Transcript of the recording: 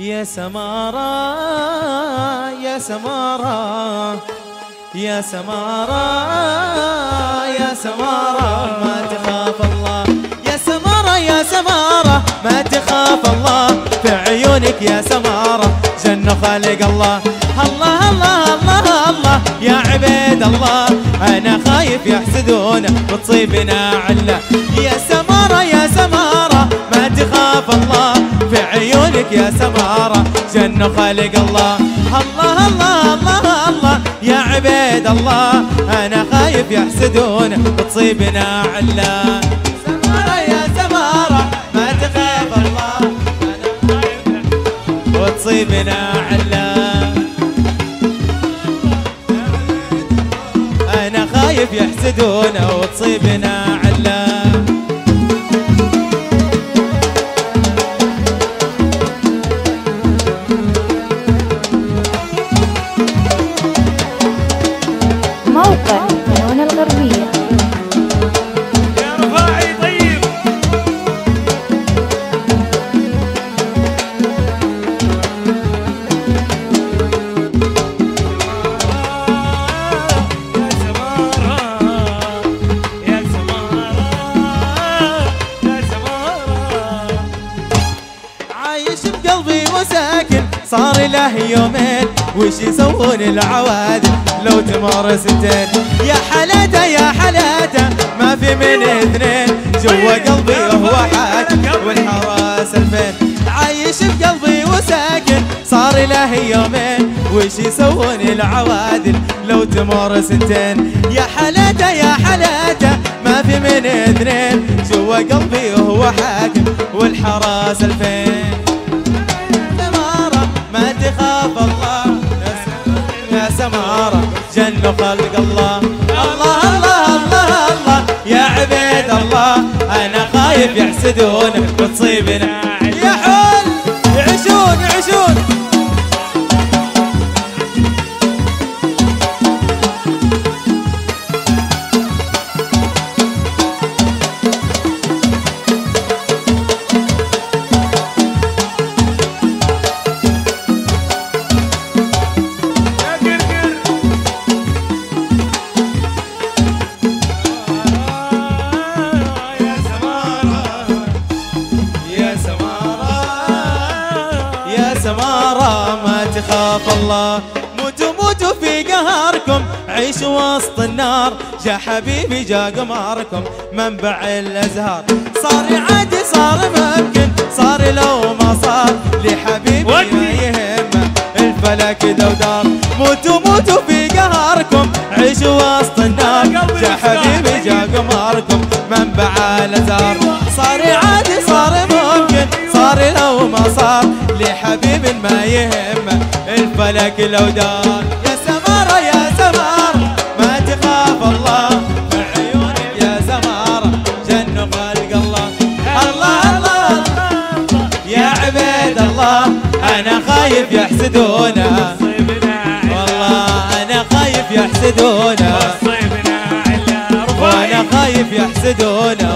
يا سمارة يا سمارة يا سمارة يا سمارة ما تخاف الله. يا سمارة يا سمارة ما تخاف الله. في عيونك يا سمارة جن خالق الله. الله الله الله الله يا عبيد الله. أنا خايف يحسدونا وتصيبنا علة. يا سمارة يا سمارة في عيونك يا سمارة. جن خالق الله. الله الله الله الله. يا عبيد الله. أنا خايف يحسدونا وتصيبنا عله سمارة يا سمارة. ما تخاف الله. وتصيبنا عله أنا خايف يحسدونا وتصيبنا عله الفنون الغربية يا رفاعي طيب يا يا يا عايش بقلبي وساكن صار له يومين وش يسوون العوادل؟ لو تمر ستين يا حلاته يا حلاته ما في من اثنين. جوا قلبي وهو حاكم والحراس الفين. عايش بقلبي وساكن. صار له يومين. وش يسوون العوادل لو تمر ستين يا حلاته يا حلاته ما في من اثنين. جوا قلبي وهو حاكم والحراس الفين. سمارة ما تخاف. يحسدونا وتصيبنا سمارة ما تخاف الله. موتوا موتوا في قهركم. عيشوا وسط النار. جا حبيبي جا قمركم منبع الأزهار. صار عادي صار ممكن. صار لو ما صار لحبيبي ما. يهمه الفلك دودار. موتوا موتوا في قهركم. عيشوا وسط النار. جا. حبيبي جا قمركم منبع الأزهار. لحبيب ما يهمه الفلك لو دار. يا سمارة يا سمارة ما تخاف الله. في عيونك يا سمارة جن خلق الله. الله الله يا عبيد الله أنا خايف يحسدونا. والله أنا خايف يحسدونا. رفاعي خايف يحسدونا.